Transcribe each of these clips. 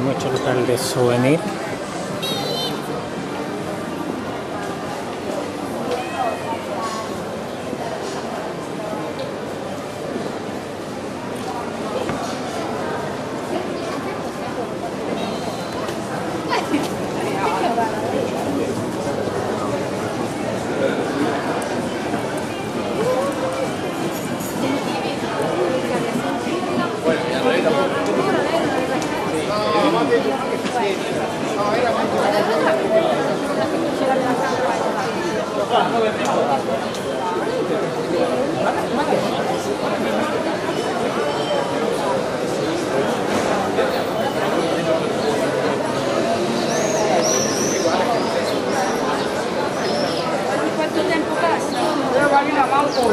mucho local de souvenir.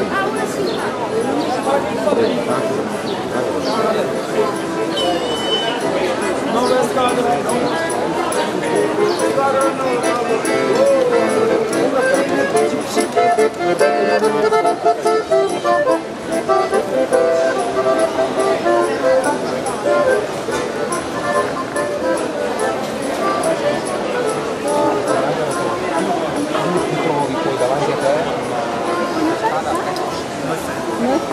Ah, una sì. Ну,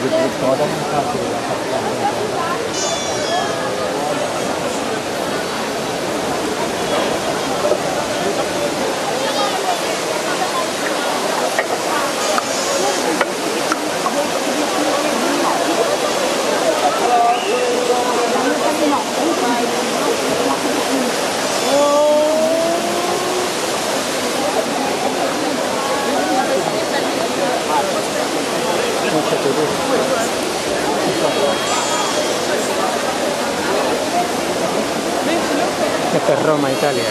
หยุดก่อนแล้ es Roma, Italia.